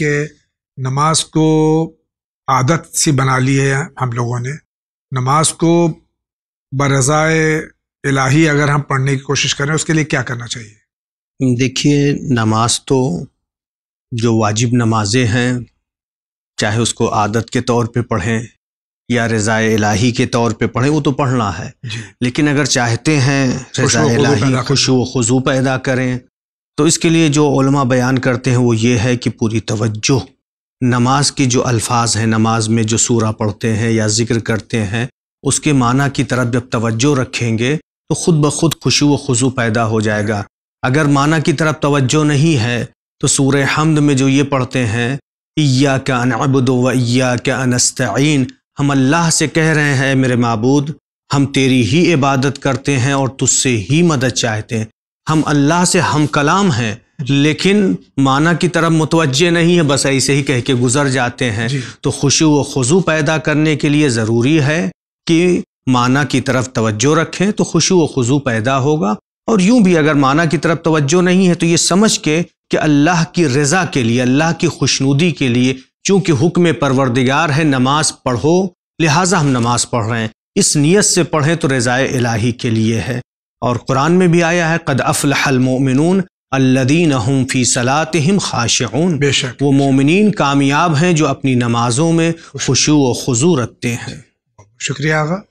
कि नमाज़ को आदत सी बना ली है हम लोगों ने। नमाज़ को बरज़ाए इलाही अगर हम पढ़ने की कोशिश करें उसके लिए क्या करना चाहिए? देखिए नमाज़ तो जो वाजिब नमाजें हैं चाहे उसको आदत के तौर पे पढ़ें या रज़ा इलाही के तौर पे पढ़ें वो तो पढ़ना है। लेकिन अगर चाहते हैं रज़ा इलाही खुश व खुजू पैदा करें तो इसके लिए जो बयान करते हैं वो ये है कि पूरी तवज्जो, नमाज़ की जो अल्फाज हैं, नमाज़ में जो सूरा पढ़ते हैं या ज़िक्र करते हैं, उसके माना की तरफ़ जब तवज्जो रखेंगे तो ख़ुद ब खुद खुशू व खुजू पैदा हो जाएगा। अगर माना की तरफ़ तवज्जो नहीं है तो सूर हमद में जो ये पढ़ते हैं या क्या अनबद व या क्या अनस्तीन हम अल्लाह से कह रहे हैं, मेरे मबूद, हम तेरी ही इबादत करते हैं और तुझसे ही मदद चाहते हैं। हम अल्लाह से हम कलाम हैं लेकिन माना की तरफ़ मुतवजह नहीं है बस ऐसे ही कह के गुजर जाते हैं। तो खुशी व खुजू पैदा करने के लिए ज़रूरी है कि माना की तरफ़ तवज्जो रखें तो खुशी व खुजू पैदा होगा। और यूँ भी अगर माना की तरफ़ तवज्जो नहीं है तो ये समझ के कि अल्लाह की रज़ा के लिए अल्लाह की खुशनुदी के लिए चूँकि हुक्म परवरदिगार है नमाज़ पढ़ो लिहाजा हम नमाज़ पढ़ रहे हैं। इस नीयत से पढ़ें तो रज़ाए इलाही के लिए है। और कुरान में भी आया है कद अफलहलमोमिन अल्लदीन हम फ़ी सलातम खाशन बेशक वो मोमिन कामयाब हैं जो अपनी नमाज़ों में खुशू व खजू रखते हैं। शुक्रिया आगा।